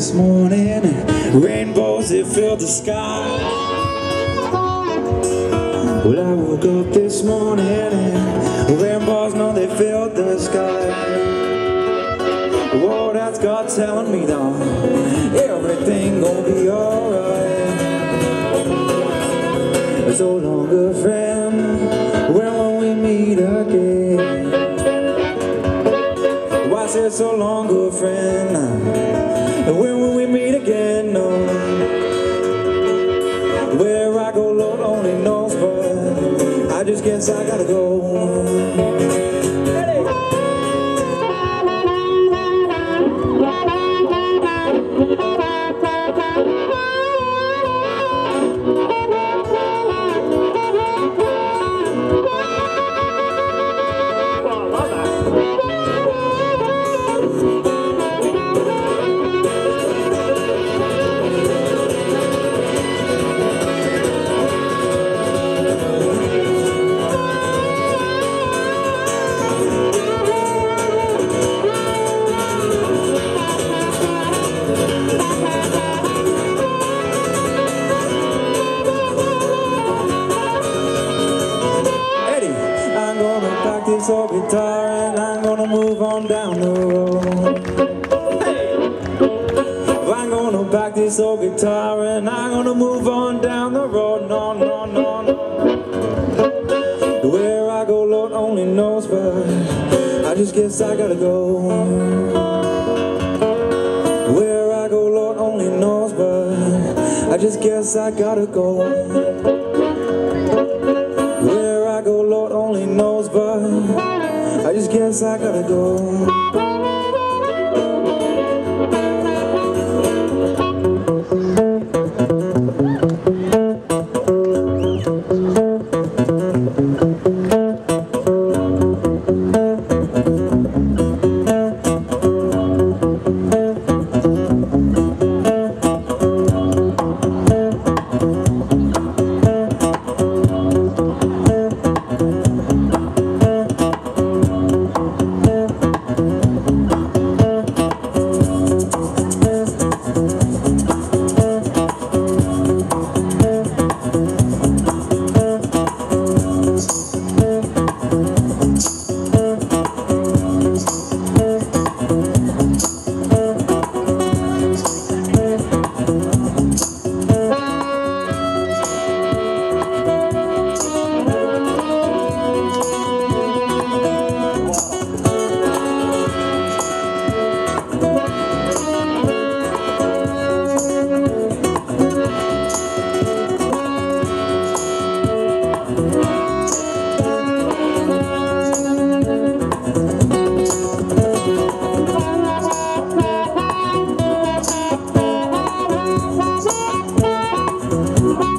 this morning, rainbows they filled the sky. Well, I woke up this morning rainbows, no, they filled the sky. Whoa, that's God telling me now, everything gonna be alright. So long, good friend, when will we meet again? Why say so long, good friend? Guess I gotta go. Pack this old guitar and I'm gonna move on down the road. No, no, no, no. Where I go, Lord only knows, but I just guess I gotta go. Where I go, Lord only knows, but I just guess I gotta go. Where I go, Lord only knows, but I just guess I gotta go.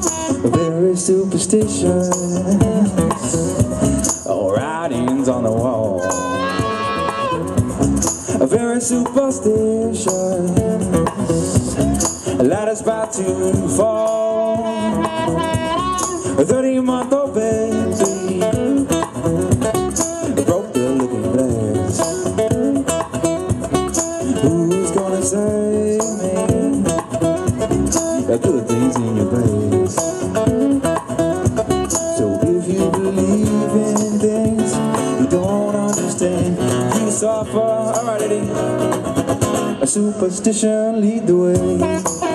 Very superstitious. Oh, writings on the wall. Very superstitious. Ladder's about to fall. A 30 month old baby broke the looking glass. Who's gonna me? Got good things in your place. So if you believe in things you don't understand, you suffer. Alright, Eddy. A superstition lead the way.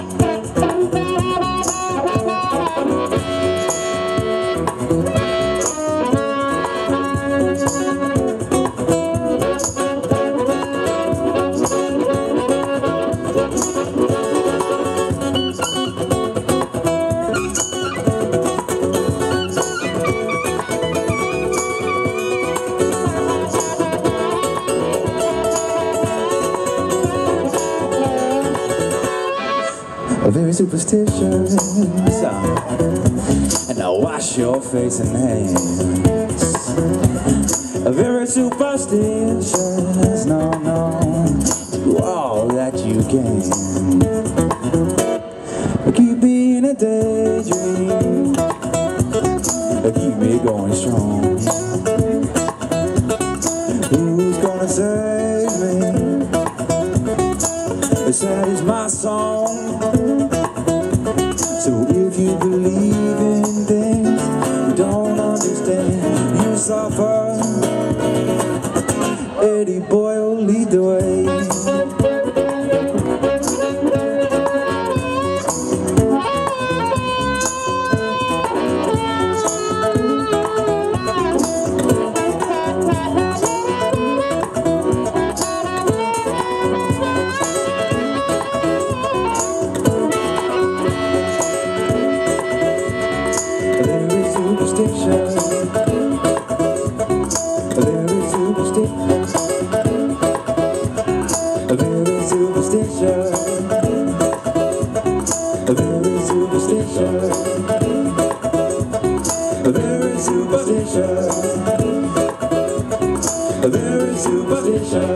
superstitions. And I'll wash your face and hands. Very superstitious, no, no. Do all that you can. Keep being a daydream. Keep me going strong. Who's gonna save me? That is my song. off superstition. There is superstition.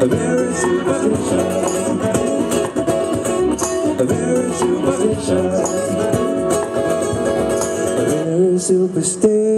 There is superstition. There is superstition. There is superstition.